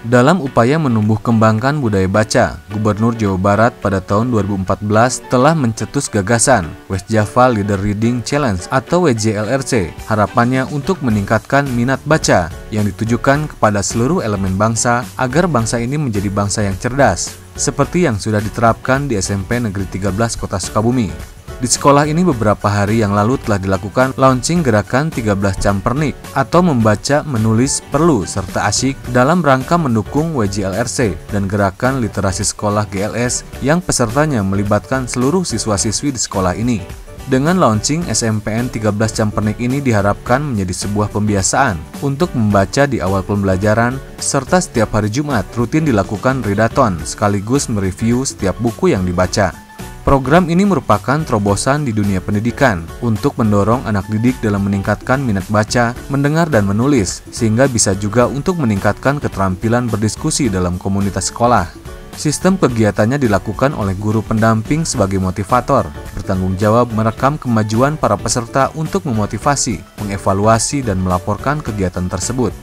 Dalam upaya menumbuh kembangkan budaya baca, Gubernur Jawa Barat pada tahun 2014 telah mencetus gagasan West Java Leader Reading Challenge atau WJLRC. Harapannya untuk meningkatkan minat baca yang ditujukan kepada seluruh elemen bangsa agar bangsa ini menjadi bangsa yang cerdas, seperti yang sudah diterapkan di SMP Negeri 13 Kota Sukabumi. Di sekolah ini beberapa hari yang lalu telah dilakukan launching gerakan 13 Campernik atau membaca, menulis, perlu, serta asyik dalam rangka mendukung WJLRC dan gerakan literasi sekolah GLS yang pesertanya melibatkan seluruh siswa-siswi di sekolah ini. Dengan launching SMPN 13 Campernik ini diharapkan menjadi sebuah pembiasaan untuk membaca di awal pembelajaran serta setiap hari Jumat rutin dilakukan readathon sekaligus mereview setiap buku yang dibaca. Program ini merupakan terobosan di dunia pendidikan untuk mendorong anak didik dalam meningkatkan minat baca, mendengar, dan menulis, sehingga bisa juga untuk meningkatkan keterampilan berdiskusi dalam komunitas sekolah. Sistem kegiatannya dilakukan oleh guru pendamping sebagai motivator, bertanggung jawab merekam kemajuan para peserta untuk memotivasi, mengevaluasi, dan melaporkan kegiatan tersebut.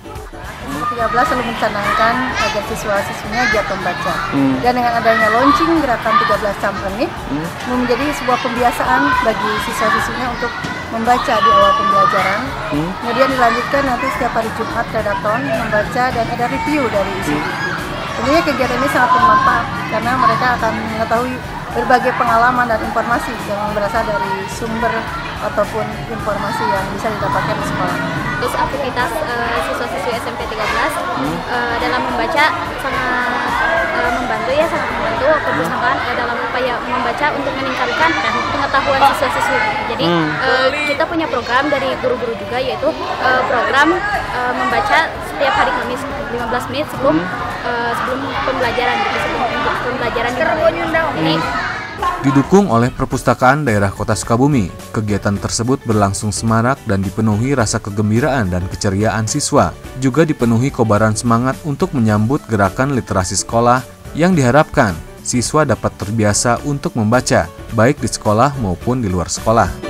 13 selalu mencanangkan agar siswa-siswinya giat membaca. Hmm. Dan dengan adanya launching gerakan 13 campur ini hmm. menjadi sebuah pembiasaan bagi siswa-siswinya untuk membaca di awal pembelajaran. Hmm. Kemudian dilanjutkan nanti setiap hari Jumat redaton membaca dan ada review dari isi hmm. buku. Tentunya kegiatan ini sangat bermanfaat karena mereka akan mengetahui berbagai pengalaman dan informasi yang berasal dari sumber ataupun informasi yang bisa didapatkan di sekolah. Terus aktivitas uh, siswa-siswi SMP 13 hmm. uh, dalam membaca sangat uh, membantu ya sangat membantu perpustakaan uh, dalam upaya membaca untuk meningkatkan pengetahuan siswa-siswi. Jadi hmm. uh, kita punya program dari guru-guru juga yaitu uh, program uh, membaca setiap hari Kamis 15 menit sebelum hmm. Uh, sebelum pembelajaran gitu sebelum pembelajaran dimulai. Jadi Didukung oleh perpustakaan daerah kota Sukabumi, kegiatan tersebut berlangsung semarak dan dipenuhi rasa kegembiraan dan keceriaan siswa. Juga dipenuhi kobaran semangat untuk menyambut gerakan literasi sekolah yang diharapkan siswa dapat terbiasa untuk membaca, baik di sekolah maupun di luar sekolah.